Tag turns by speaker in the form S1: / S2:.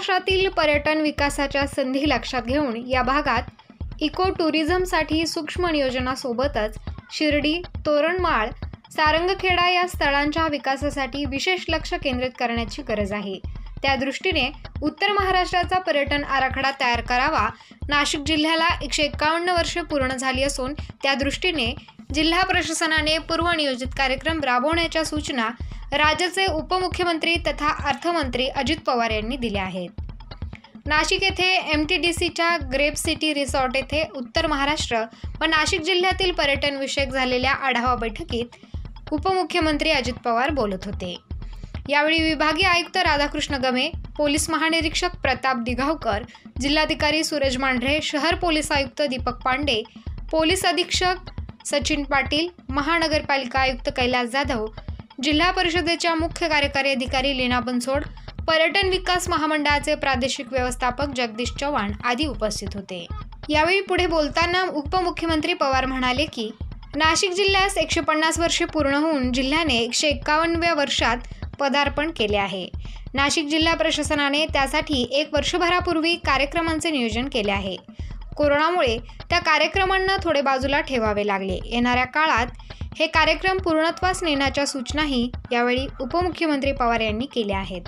S1: महाराष्ट्रातील पर्यटन विकासाच्या संधी लक्षात घेऊन या भागात इको टुरिझमसाठी सूक्ष्म नियोजनासोबतच शिर्डी तोरणमाळ सारंगखेडा या स्थळांच्या विकासासाठी विशेष लक्ष केंद्रित करण्याची गरज आहे. त्या दृष्टीने उत्तर महाराष्ट्राचा पर्यटन आराखडा तयार करावा नाशिक जिल्ह्याला एकशे एकावन्न वर्षे पूर्ण झाली असून त्या दृष्टीने जिल्हा प्रशासनाने पूर्वनियोजित कार्यक्रम राबवण्याच्या सूचना राज्याचे उपमुख्यमंत्री तथा अर्थमंत्री अजित पवार यांनी दिले आहेत. नाशिक येथे एम टी डी सीच्या ग्रेप सिटी रिसॉर्ट येथे उत्तर महाराष्ट्र व नाशिक जिल्ह्यातील पर्यटनविषयक झालेल्या आढावा बैठकीत उपमुख्यमंत्री अजित पवार बोलत होते. यावेळी विभागीय आयुक्त राधाकृष्ण गमे पोलीस महानिरीक्षक प्रताप दिघावकर जिल्हाधिकारी सूरज मांढरे शहर पोलीस आयुक्त दीपक पांडे पोलीस अधीक्षक सचिन पाटील महानगरपालिका आयुक्त कैलास जाधव जिल्हा परिषदेच्या मुख्य कार्यकारी अधिकारी लीना बनसोड पर्यटन विकास महामंडळाचे प्रादेशिक व्यवस्थापक जगदीश चव्हाण आदी उपस्थित होते. यावेळी पुढे बोलताना उपमुख्यमंत्री पवार म्हणाले की नाशिक जिल्ह्यास एकशे पन्नास वर्षे पूर्ण होऊन जिल्ह्याने एकशे एक्कावन्नव्या वर्षात पदार्पण केले आहे. नाशिक जिल्हा प्रशासनाने त्यासाठी एक वर्षभरापूर्वी कार्यक्रमांचे नियोजन केले आहे. कोरोनामुळे त्या कार्यक्रमांना थोडे बाजूला ठेवावे लागले. येणाऱ्या काळात हे कार्यक्रम पूर्णत्वास नेण्याच्या सूचनाही यावेळी उपमुख्यमंत्री पवार यांनी केल्या आहेत.